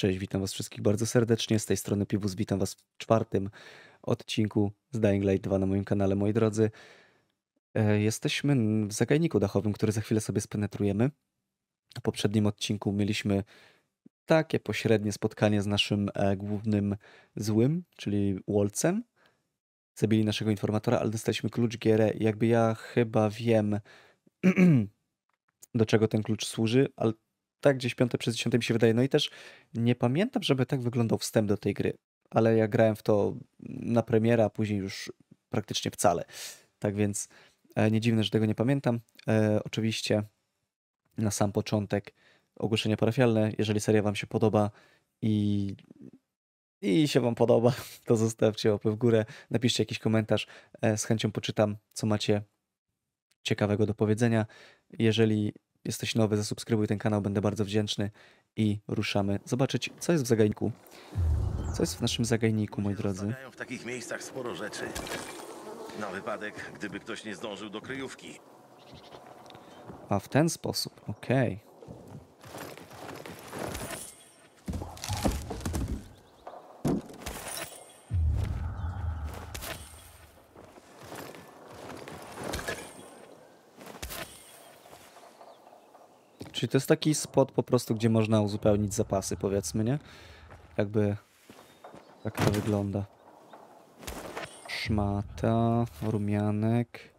Cześć, witam was wszystkich bardzo serdecznie. Z tej strony Piwus, witam was w czwartym odcinku z Dying Light 2 na moim kanale, moi drodzy. E, Jesteśmy w zagajniku dachowym, który za chwilę sobie spenetrujemy. W poprzednim odcinku mieliśmy takie pośrednie spotkanie z naszym e, głównym złym, czyli Wolcem. Zabili naszego informatora, ale dostaliśmy klucz gierę. Jakby ja chyba wiem, do czego ten klucz służy, ale tak gdzieś piąte przez dziesiąte mi się wydaje. No i też nie pamiętam, żeby tak wyglądał wstęp do tej gry, ale ja grałem w to na premiera, a później już praktycznie wcale. Tak więc e, nie dziwne, że tego nie pamiętam. E, oczywiście na sam początek ogłoszenie parafialne. Jeżeli seria Wam się podoba i, i się Wam podoba, to zostawcie łapę w górę, napiszcie jakiś komentarz. E, z chęcią poczytam, co macie ciekawego do powiedzenia. Jeżeli jesteś nowy, zasubskrybuj ten kanał, będę bardzo wdzięczny i ruszamy zobaczyć, co jest w zagajniku. Co jest w naszym zagajniku, moi drodzy? W takich miejscach sporo rzeczy. Na wypadek, gdyby ktoś nie zdążył do kryjówki. A w ten sposób, okej. Czyli to jest taki spot po prostu, gdzie można uzupełnić zapasy, powiedzmy, nie? Jakby tak to wygląda. Szmata, rumianek.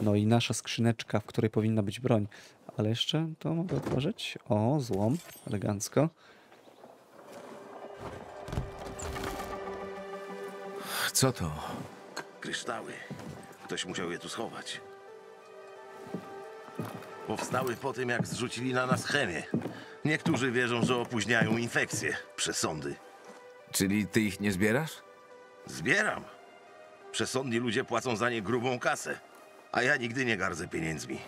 No i nasza skrzyneczka, w której powinna być broń. Ale jeszcze to mogę otworzyć. O, złom, elegancko. Co to? Kryształy. Ktoś musiał je tu schować. Powstały po tym, jak zrzucili na nas chemię. Niektórzy wierzą, że opóźniają infekcje, przesądy. Czyli ty ich nie zbierasz? Zbieram. Przesądni ludzie płacą za nie grubą kasę, a ja nigdy nie gardzę pieniędzmi.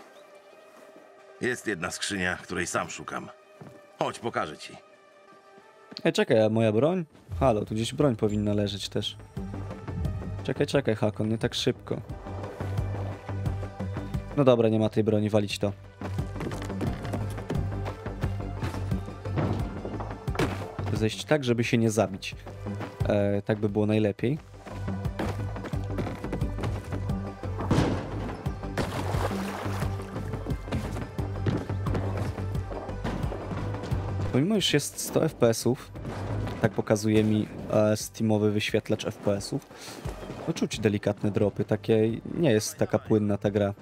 Jest jedna skrzynia, której sam szukam. Chodź, pokażę ci. Ej, czekaj, a moja broń? Halo, tu gdzieś broń powinna leżeć też. Czekaj, czekaj, Hakon, nie tak szybko. No dobra, nie ma tej broni, walić to. Zejść tak, żeby się nie zabić. E, tak by było najlepiej. Pomimo iż jest 100 FPS-ów, tak pokazuje mi e, Steamowy wyświetlacz FPS-ów, to czuć delikatne dropy, takie nie jest taka płynna ta gra.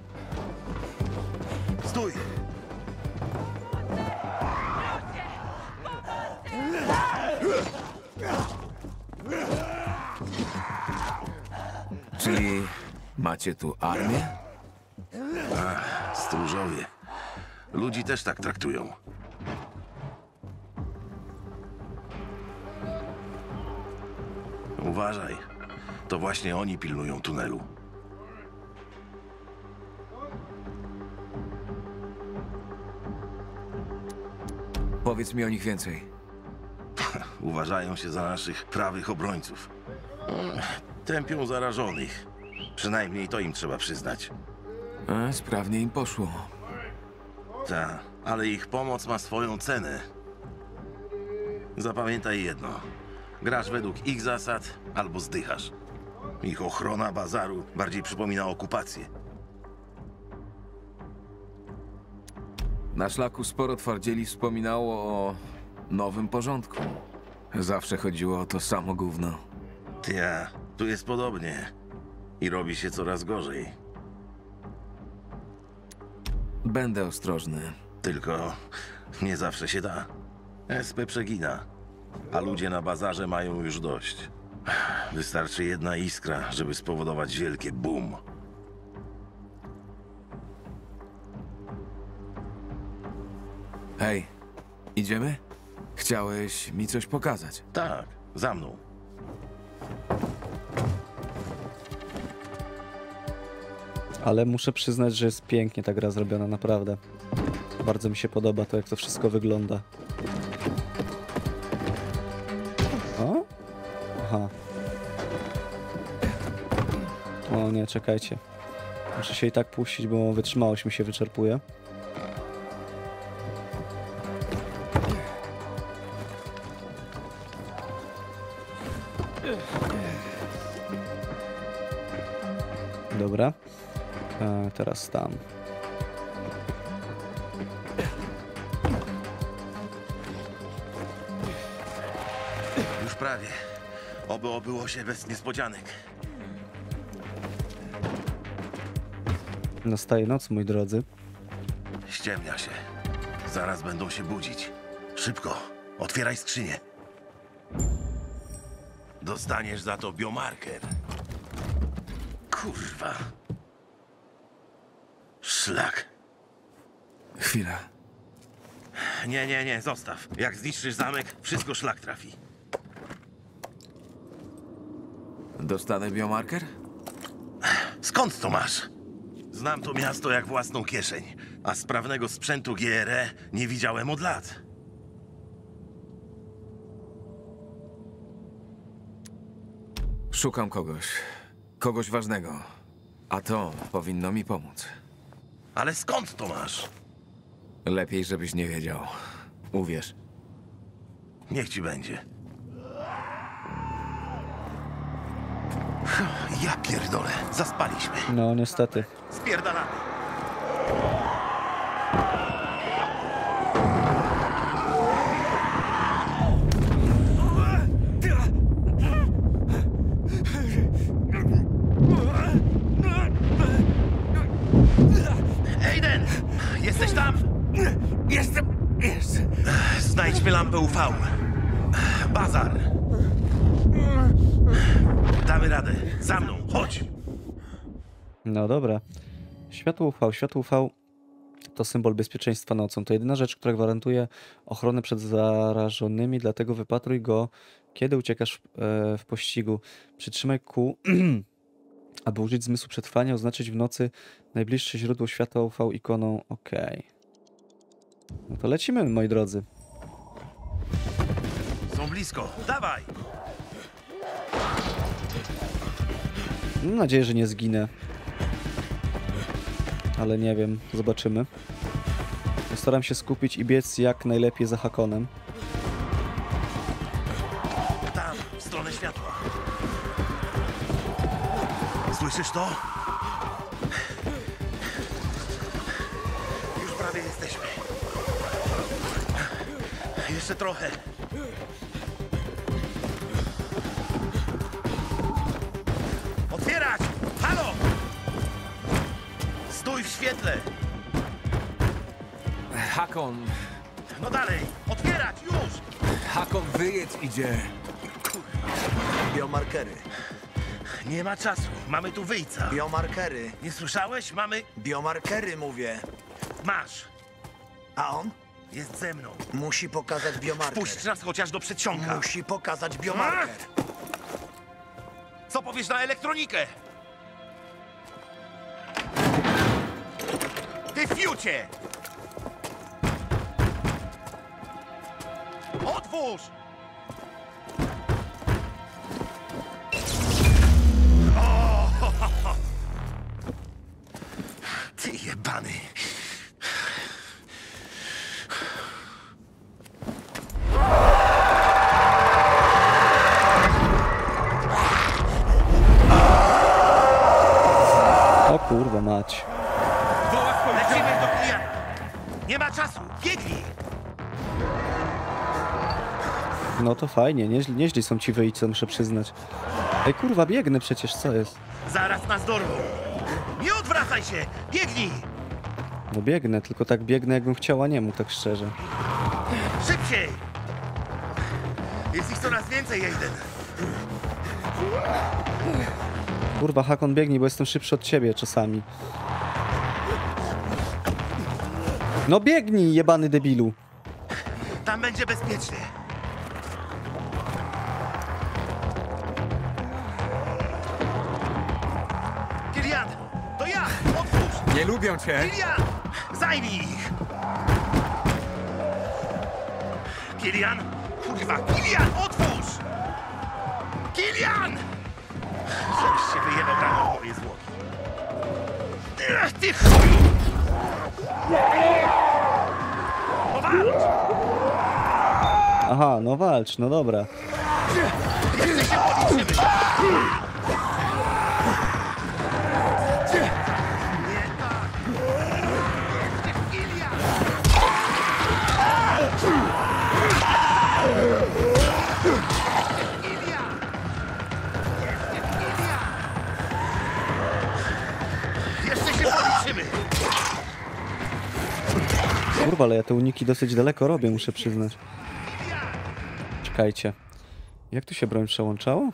Czyli macie tu armię? Stróżowie. Ludzi też tak traktują. Uważaj. To właśnie oni pilnują tunelu. Powiedz mi o nich więcej. Uważają się za naszych prawych obrońców. Tępią zarażonych. Przynajmniej to im trzeba przyznać. E, sprawnie im poszło. Ta, ale ich pomoc ma swoją cenę. Zapamiętaj jedno. Grasz według ich zasad albo zdychasz. Ich ochrona bazaru bardziej przypomina okupację. Na szlaku sporo twardzieli wspominało o nowym porządku. Zawsze chodziło o to samo gówno. Ty, tu jest podobnie. I robi się coraz gorzej. Będę ostrożny. Tylko nie zawsze się da. SP przegina, a ludzie na bazarze mają już dość. Wystarczy jedna iskra, żeby spowodować wielkie boom. Hej, idziemy? Chciałeś mi coś pokazać. Tak, za mną. Ale muszę przyznać, że jest pięknie ta gra zrobiona, naprawdę. Bardzo mi się podoba to, jak to wszystko wygląda. O? Aha. O nie, czekajcie. Muszę się i tak puścić, bo wytrzymałość mi się wyczerpuje. E, teraz tam. Już prawie. Oby obyło się bez niespodzianek. Nastaje noc, moi drodzy. Ściemnia się. Zaraz będą się budzić. Szybko, otwieraj skrzynię. Dostaniesz za to biomarker. Kurwa. Szlak. Chwila. Nie, nie, nie, zostaw. Jak zniszczysz zamek, wszystko szlak trafi. Dostanę biomarker? Skąd to masz? Znam to miasto jak własną kieszeń, a sprawnego sprzętu GRE nie widziałem od lat. Szukam kogoś. Kogoś ważnego. A to powinno mi pomóc. Ale skąd to masz? Lepiej, żebyś nie wiedział. Uwierz. Niech ci będzie. Ja pierdolę, zaspaliśmy. No, niestety. Spierdalamy. Aiden! Jesteś tam? Jestem! Jest! Znajdźmy lampę UV. Bazar. Damy radę. Za mną, chodź. No dobra. Światło UV. Światło UV to symbol bezpieczeństwa nocą. To jedyna rzecz, która gwarantuje ochronę przed zarażonymi, dlatego wypatruj go, kiedy uciekasz e, w pościgu. Przytrzymaj kół, aby użyć zmysłu przetrwania, oznaczyć w nocy najbliższe źródło światła UV ikoną OK. No to lecimy, moi drodzy. Blisko. Dawaj. Mam nadzieję, że nie zginę. Ale nie wiem, zobaczymy. Postaram się skupić i biec jak najlepiej za Hakonem. Tam, w stronę światła. Słyszysz to? Już prawie jesteśmy. Jeszcze trochę. Świetle! Hakon! No dalej! Otwierać! Już! Hakon, wyjedź idzie! Biomarkery. Nie ma czasu. Mamy tu wyjca. Biomarkery. Nie słyszałeś? Mamy... Biomarkery mówię. Masz! A on Jest ze mną. musi pokazać biomarker. Puść nas chociaż do przedsionka. Musi pokazać biomarker. Co powiesz na elektronikę? Fiucie! Otwórz! O! Ty jebany! Kurwa mać. Nie ma czasu! Biegnij! No to fajnie, nieźli, nieźli są ci wyjść, muszę przyznać. Ej kurwa, biegnę przecież, co jest? Zaraz nas dorwą! Nie odwracaj się! Biegnij! No biegnę, tylko tak biegnę jakbym chciała, nie mógł tak szczerze. Szybciej! Jest ich coraz więcej, Aiden. Kurwa, Hakon biegnij, bo jestem szybszy od ciebie czasami. No biegnij, jebany debilu. Tam będzie bezpiecznie. Kilian! To ja! Otwórz! Nie lubią cię! Kilian! Zajmij ich! Kilian! Kurwa! Kilian! Otwórz! Kilian! Żebyś się wyjebał rano moje Ty chuju! Powalcz! Aha, no walcz, no dobra. Jeszcze się policzymy! Kurwa, ale ja te uniki dosyć daleko robię, muszę przyznać. Czekajcie. Jak tu się broń przełączało?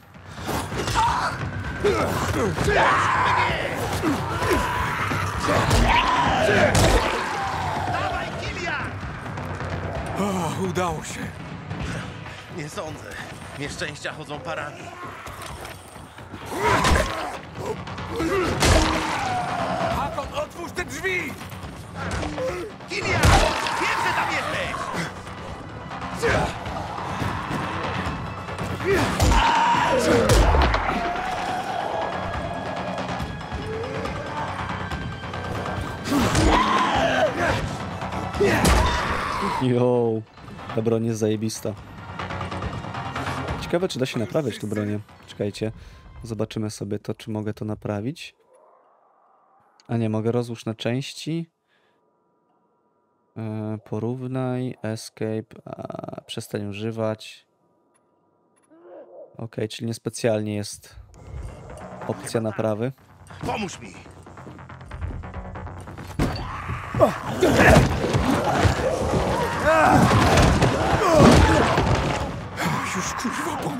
O, udało się. Nie sądzę. Nieszczęścia chodzą parami. Hakon, otwórz te drzwi! Kilian! Jo, ta broń jest zajebista. Ciekawe, czy da się naprawiać tę bronię. Czekajcie, zobaczymy sobie to, czy mogę to naprawić. A nie, mogę rozłóż na części. E, porównaj, escape, a, przestań używać. Ok, czyli niespecjalnie jest opcja naprawy. Pomóż mi! Już kurwa po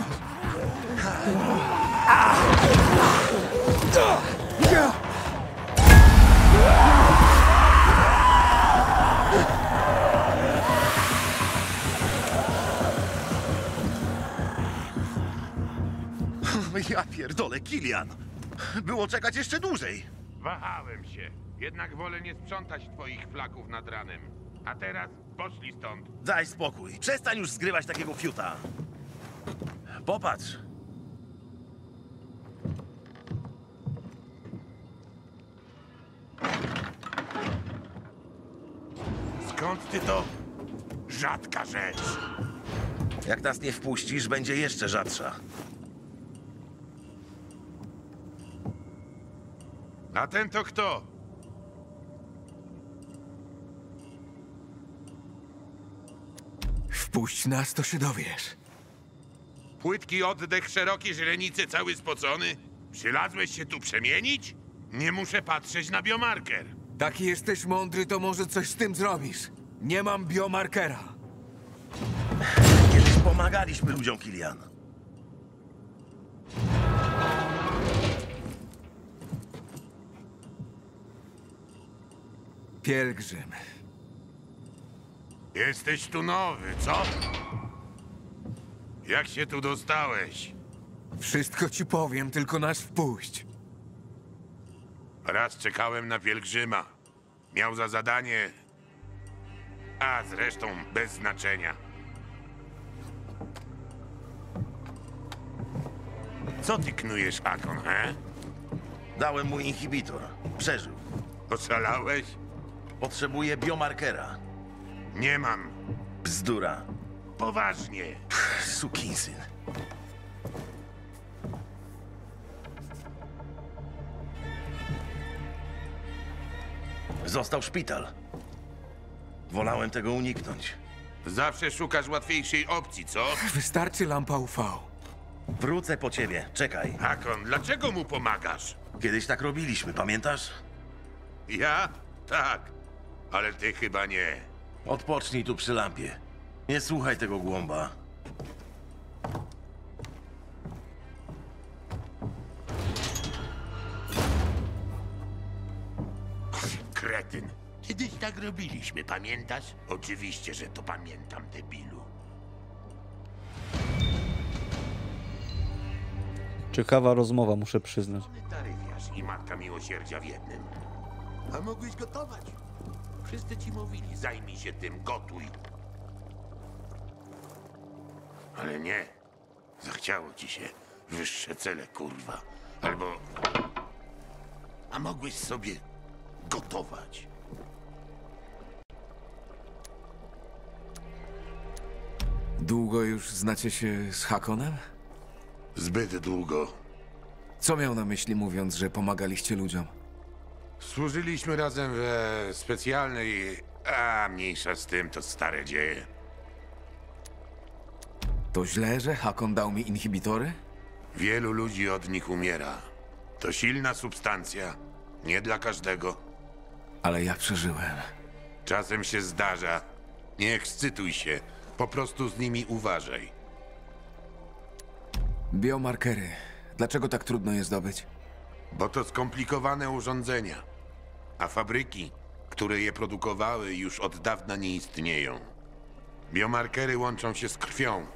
Ja pierdolę, Kilian! Było czekać jeszcze dłużej. Wahałem się. Jednak wolę nie sprzątać twoich flaków nad ranem. A teraz poszli stąd. Daj spokój. Przestań już zgrywać takiego fiuta. Popatrz. Skąd ty to? Rzadka rzecz. Jak nas nie wpuścisz, będzie jeszcze rzadsza. A ten to kto? Wpuść nas, to się dowiesz. Płytki oddech, szerokie źrenice, cały spocony? Przylazłeś się tu przemienić? Nie muszę patrzeć na biomarker. Taki jesteś mądry, to może coś z tym zrobisz. Nie mam biomarkera. Kiedyś pomagaliśmy ludziom, Kilian. Pielgrzym. Jesteś tu nowy, co? Jak się tu dostałeś? Wszystko ci powiem, tylko nas wpuść. Raz czekałem na pielgrzyma. Miał za zadanie... A zresztą bez znaczenia. Co ty knujesz, Akon, he? Dałem mu inhibitor. Przeżył. Oszalałeś? Potrzebuje biomarkera. Nie mam. Bzdura. Poważnie. Sukinsyn. Został szpital. Wolałem tego uniknąć. Zawsze szukasz łatwiejszej opcji, co? Wystarczy lampa UV. Wrócę po ciebie. Czekaj. Akon, dlaczego mu pomagasz? Kiedyś tak robiliśmy, pamiętasz? Ja? Tak. Ale ty chyba nie. Odpocznij tu przy lampie. Nie słuchaj tego głąba. Kretyn. Kiedyś tak robiliśmy, pamiętasz? Oczywiście, że to pamiętam, debilu. Ciekawa rozmowa, muszę przyznać. Taryfiarz i Matka Miłosierdzia w jednym. A mogłeś gotować. Wszyscy ci mówili, zajmij się tym, gotuj. Ale nie. Zachciało ci się wyższe cele, kurwa. Albo... A mogłeś sobie gotować. Długo już znacie się z Hakonem? Zbyt długo. Co miał na myśli mówiąc, że pomagaliście ludziom? Służyliśmy razem we specjalnej... A, mniejsza z tym, to stare dzieje. To źle, że Hakon dał mi inhibitory? Wielu ludzi od nich umiera. To silna substancja. Nie dla każdego. Ale ja przeżyłem. Czasem się zdarza. Nie ekscytuj się. Po prostu z nimi uważaj. Biomarkery. Dlaczego tak trudno je zdobyć? Bo to skomplikowane urządzenia. A fabryki, które je produkowały, już od dawna nie istnieją. Biomarkery łączą się z krwią.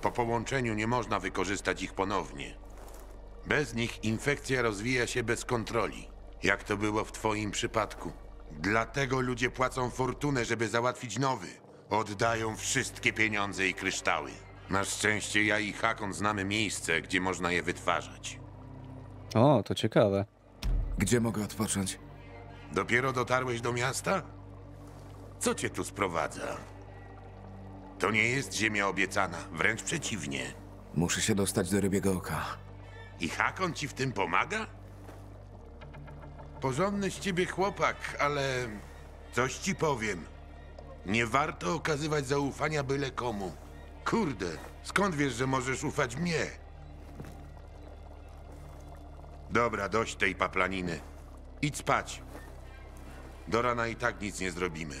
Po połączeniu nie można wykorzystać ich ponownie. Bez nich infekcja rozwija się bez kontroli, jak to było w twoim przypadku. Dlatego ludzie płacą fortunę, żeby załatwić nowy. Oddają wszystkie pieniądze i kryształy. Na szczęście ja i Hakon znamy miejsce, gdzie można je wytwarzać. O, to ciekawe. Gdzie mogę odpocząć? Dopiero dotarłeś do miasta? Co cię tu sprowadza? To nie jest ziemia obiecana, wręcz przeciwnie. Muszę się dostać do rybiego oka. I Hakon ci w tym pomaga? Porządny z ciebie chłopak, ale coś ci powiem. Nie warto okazywać zaufania byle komu. Kurde, skąd wiesz, że możesz ufać mnie? Dobra, dość tej paplaniny. Idź spać. Do rana i tak nic nie zrobimy.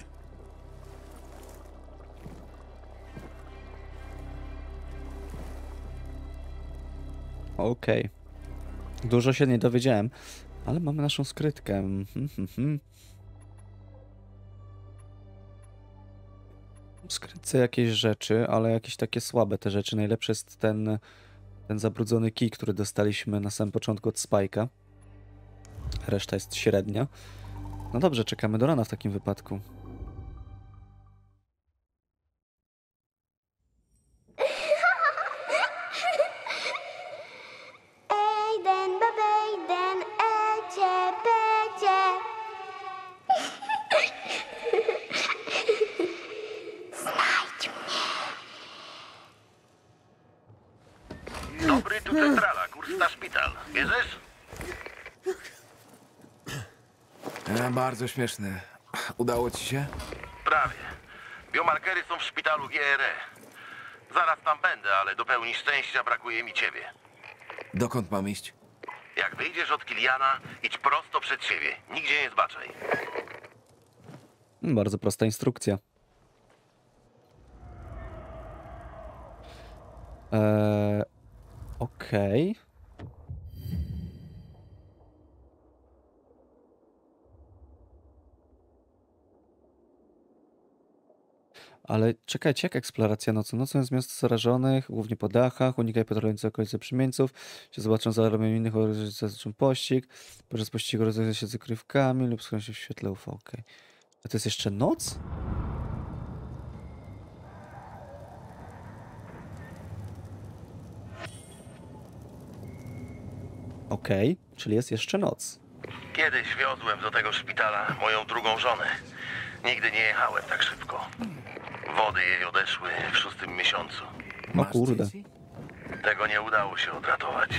Okej. Dużo się nie dowiedziałem, ale mamy naszą skrytkę. Mhm, mhm. W skrytce jakieś rzeczy, ale jakieś takie słabe te rzeczy. Najlepszy jest ten, ten zabrudzony kij, który dostaliśmy na samym początku od Spike'a. Reszta jest średnia. No dobrze, czekamy do rana w takim wypadku. Bardzo śmieszne. Udało ci się? Prawie. Biomarkery są w szpitalu GRE. Zaraz tam będę, ale do pełni szczęścia brakuje mi ciebie. Dokąd mam iść? Jak wyjdziesz od Kiliana, idź prosto przed siebie. Nigdzie nie zbaczaj. Bardzo prosta instrukcja. Eee, Okej. Ale czekajcie, jak eksploracja nocą? Nocą jest miasto zarażonych, głównie po dachach, unikaj patrolujących okolice przemieńców, się zobaczą za alarmem innych, zaczną pościg, podczas pościgu rozejdzie się z zakrywkami lub schowaj się w świetle UV, okej. A to jest jeszcze noc? Okej, czyli jest jeszcze noc. Kiedyś wiozłem do tego szpitala moją drugą żonę. Nigdy nie jechałem tak szybko. Wody jej odeszły w szóstym miesiącu. O Masz kurde. Tego nie udało się odratować.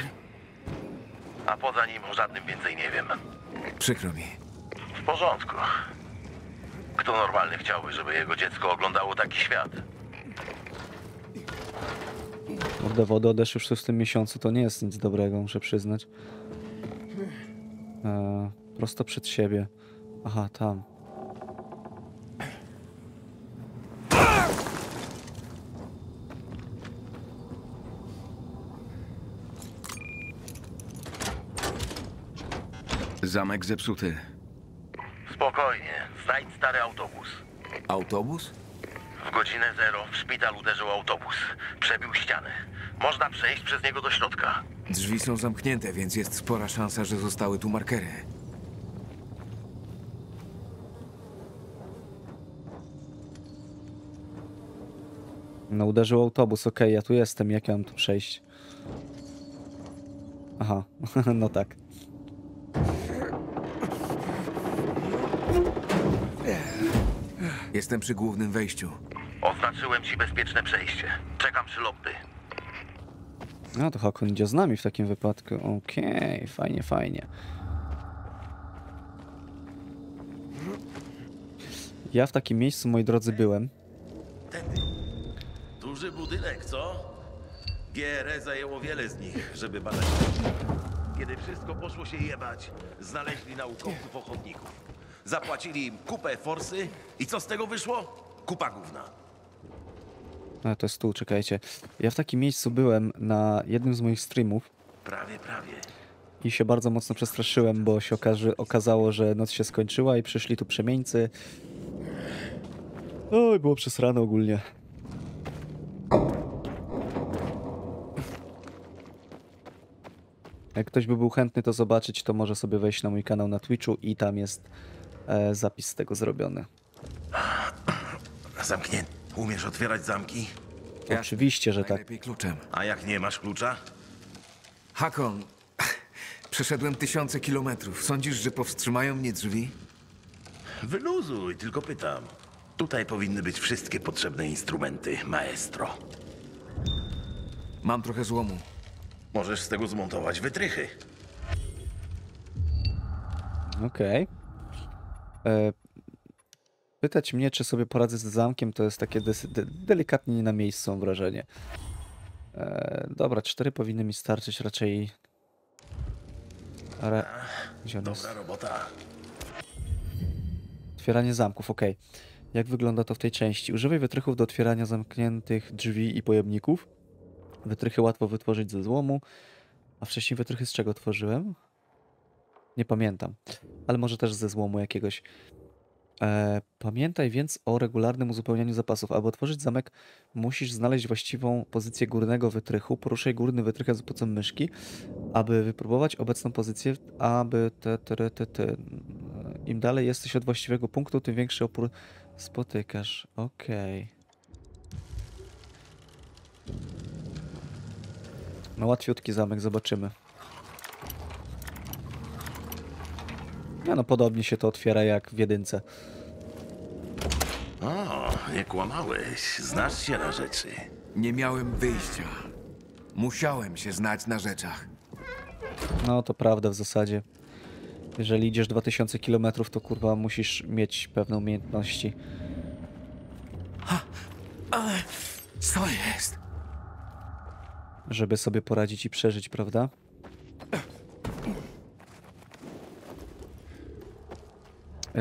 A poza nim o żadnym więcej nie wiem. Przykro mi. W porządku. Kto normalny chciałby, żeby jego dziecko oglądało taki świat? Kurde, wody odeszły w szóstym miesiącu, to nie jest nic dobrego, muszę przyznać. Eee, prosto przed siebie. Aha, tam. Zamek zepsuty. Spokojnie, znajdź stary autobus. Autobus? W godzinę zero w szpital uderzył autobus. Przebił ścianę. Można przejść przez niego do środka. Drzwi są zamknięte, więc jest spora szansa, że zostały tu markery. No, uderzył autobus, okej, ja tu jestem, jak ja mam tu przejść? Aha, no tak. Jestem przy głównym wejściu. Oznaczyłem ci bezpieczne przejście. Czekam przy lobby. No to Hakon idzie z nami w takim wypadku. Okej, fajnie, fajnie. Ja w takim miejscu, moi drodzy, byłem. Tędy. Duży budynek, co? GRE zajęło wiele z nich, żeby badać. Kiedy wszystko poszło się jebać, znaleźli naukowców ochotników. Zapłacili im kupę forsy i co z tego wyszło? Kupa gówna. A to jest tu, czekajcie. Ja w takim miejscu byłem na jednym z moich streamów Prawie, prawie. i się bardzo mocno przestraszyłem, bo się okaże, okazało, że noc się skończyła i przyszli tu przemieńcy. Oj, było przesrane ogólnie. Jak ktoś by był chętny to zobaczyć, to może sobie wejść na mój kanał na Twitchu i tam jest zapis z tego zrobiony. Zamknięty. Umiesz otwierać zamki? Oczywiście, że tak. Kluczem. A jak nie masz klucza? Hakon, przeszedłem tysiące kilometrów. Sądzisz, że powstrzymają mnie drzwi? Wyluzuj, tylko pytam. Tutaj powinny być wszystkie potrzebne instrumenty, maestro. Mam trochę złomu. Możesz z tego zmontować wytrychy. Okej. E, Pytać mnie, czy sobie poradzę z zamkiem, to jest takie de delikatnie nie na miejscu, mam wrażenie. E, dobra, cztery powinny mi starczyć raczej. Re... Gdzie on jest? Dobra robota. Otwieranie zamków, okej. Jak wygląda to w tej części? Używaj wytrychów do otwierania zamkniętych drzwi i pojemników. Wytrychy łatwo wytworzyć ze złomu. A wcześniej wytrychy z czego tworzyłem? Nie pamiętam. Ale może też ze złomu jakiegoś. E, pamiętaj więc o regularnym uzupełnianiu zapasów. Aby otworzyć zamek, musisz znaleźć właściwą pozycję górnego wytrychu. Poruszaj górny wytrych za pomocą myszki, aby wypróbować obecną pozycję, aby te, te, te, te. Im dalej jesteś od właściwego punktu, tym większy opór spotykasz. Okej. No łatwiutki zamek, zobaczymy. No, no podobnie się to otwiera jak w jedynce. O, nie kłamałeś. Znasz się na rzeczy. Nie miałem wyjścia. Musiałem się znać na rzeczach. No to prawda w zasadzie. Jeżeli idziesz 2000 km, to kurwa musisz mieć pewne umiejętności. Co jest? żeby sobie poradzić i przeżyć, prawda?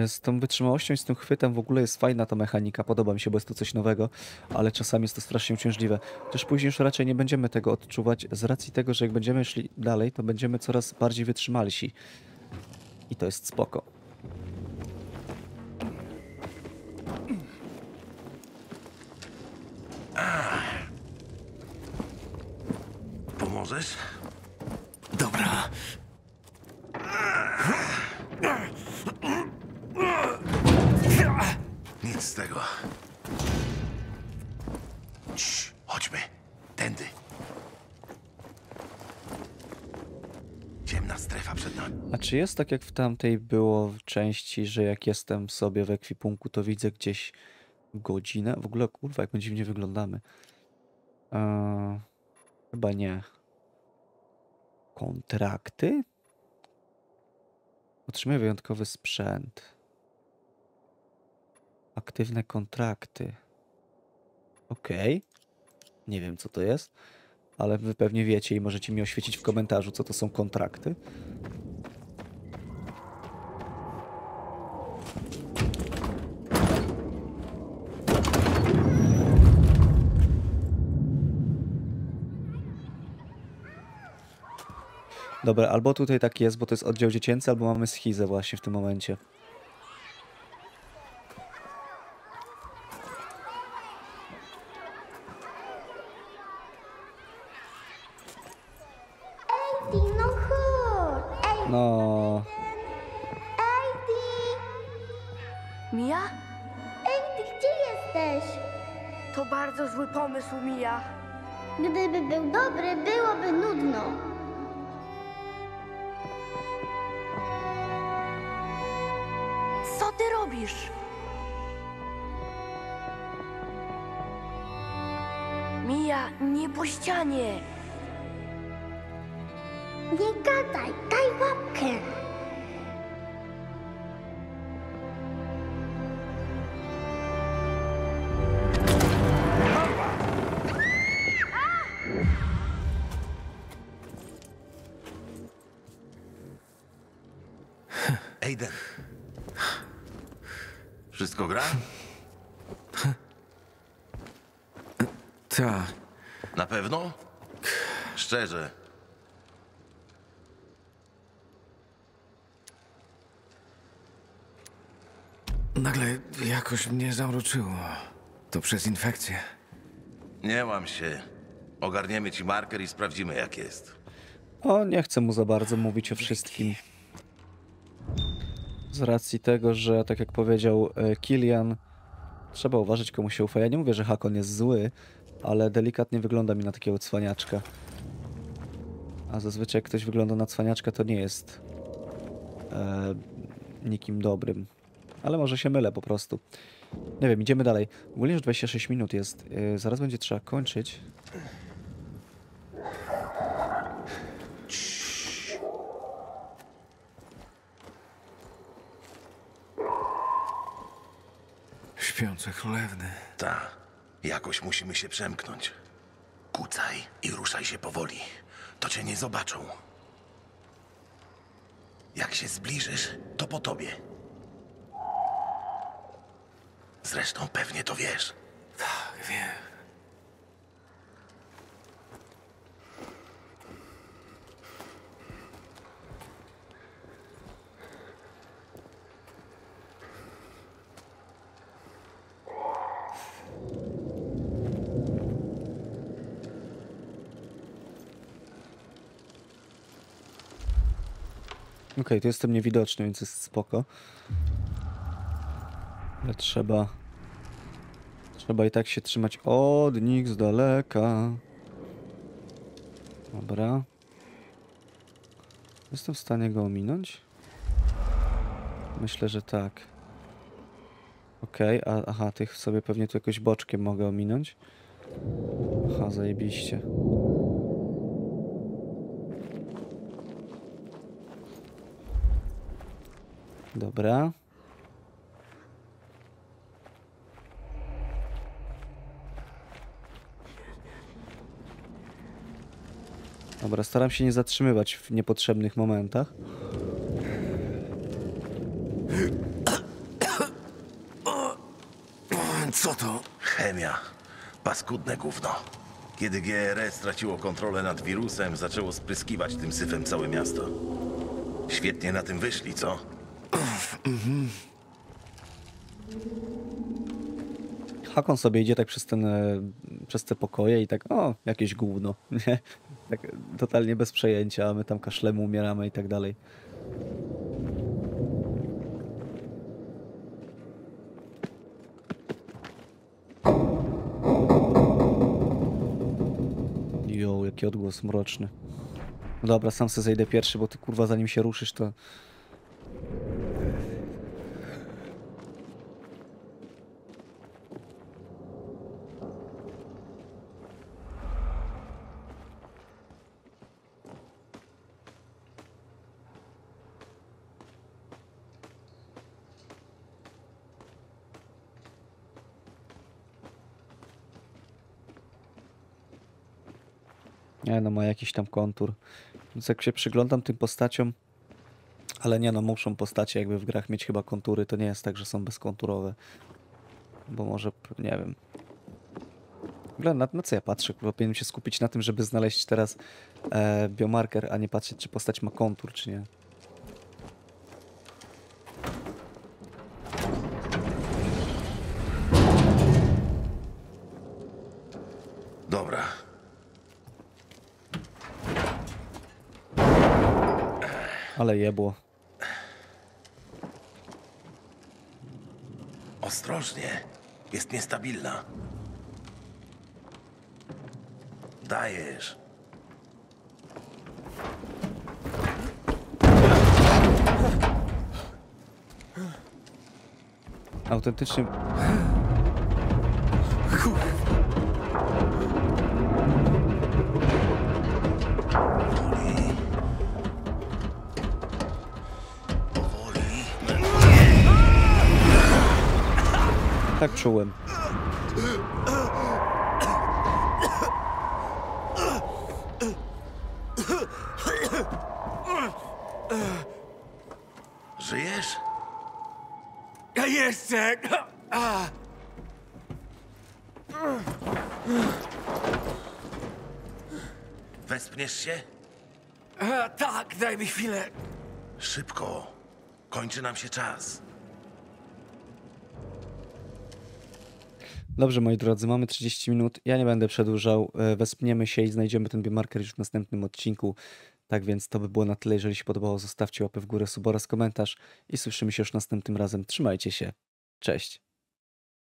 Z tą wytrzymałością z tym chwytem w ogóle jest fajna ta mechanika, podoba mi się, bo jest to coś nowego, ale czasami jest to strasznie uciążliwe. Też później już raczej nie będziemy tego odczuwać z racji tego, że jak będziemy szli dalej, to będziemy coraz bardziej wytrzymalsi. I to jest spoko. Pomożesz? Dobra. Nic z tego. Cii, chodźmy. Tędy. Ciemna strefa przed nami. A czy jest tak jak w tamtej było w części, że jak jestem sobie w ekwipunku, to widzę gdzieś godzinę? W ogóle kurwa, jak my dziwnie wyglądamy. Eee, chyba nie. Kontrakty? Otrzymuję wyjątkowy sprzęt. Aktywne kontrakty. Okej. Nie wiem co to jest, ale wy pewnie wiecie i możecie mi oświecić w komentarzu, co to są kontrakty. Dobra, albo tutaj tak jest, bo to jest oddział dziecięcy, albo mamy schizę właśnie w tym momencie. Aiden. Wszystko gra? Ta. Na pewno? Szczerze. Nagle jakoś mnie zamroczyło. To przez infekcję. Nie łam się. Ogarniemy ci marker i sprawdzimy jak jest. O, nie chcę mu za bardzo mówić o wszystkim. Z racji tego, że tak jak powiedział e, Kilian, trzeba uważać komu się ufa. Ja nie mówię, że Hakon jest zły, ale delikatnie wygląda mi na takiego cwaniaczka. A zazwyczaj jak ktoś wygląda na cwaniaczka, to nie jest e, nikim dobrym. Ale może się mylę po prostu. Nie wiem, idziemy dalej. Ogólnie już 26 minut jest. E, zaraz będzie trzeba kończyć. Śpiące królewny. Ta. Jakoś musimy się przemknąć. Kucaj i ruszaj się powoli. To cię nie zobaczą. Jak się zbliżysz, to po tobie. Zresztą pewnie to wiesz. Tak, wiem. Okej, tu jestem niewidoczny, więc jest spoko. Ale trzeba... Trzeba i tak się trzymać od nich z daleka. Dobra. Jestem w stanie go ominąć? Myślę, że tak. Okej, a aha, tych sobie pewnie tu jakoś boczkiem mogę ominąć. Aha, zajebiście. Dobra. Dobra, staram się nie zatrzymywać w niepotrzebnych momentach. Co to? Chemia. Paskudne gówno. Kiedy GRS straciło kontrolę nad wirusem, zaczęło spryskiwać tym syfem całe miasto. Świetnie na tym wyszli, co? Hakon sobie idzie tak przez ten, e, przez te pokoje i tak, o, jakieś gówno, nie? Tak totalnie bez przejęcia, a my tam kaszlemy, umieramy i tak dalej. Jo, jaki odgłos mroczny. Dobra, sam se zejdę pierwszy, bo ty kurwa zanim się ruszysz to... Nie no, ma jakiś tam kontur. Więc jak się przyglądam tym postaciom, ale nie no, muszą postacie jakby w grach mieć chyba kontury, to nie jest tak, że są bezkonturowe. Bo może, nie wiem. W na, na co ja patrzę? Chyba powinienem się skupić na tym, żeby znaleźć teraz e, biomarker, a nie patrzeć, czy postać ma kontur, czy nie. Dobra. Ale jebło. Ostrożnie. Jest niestabilna. Dajesz. Autentycznie... czułem. Żyjesz? Ja jeszcze! Wespniesz się? Tak, daj mi chwilę. Szybko. Kończy nam się czas. Dobrze, moi drodzy, mamy 30 minut. Ja nie będę przedłużał. E, Wespniemy się i znajdziemy ten biomarker już w następnym odcinku. Tak więc to by było na tyle. Jeżeli się podobało, zostawcie łapę w górę, sub oraz komentarz i słyszymy się już następnym razem. Trzymajcie się. Cześć.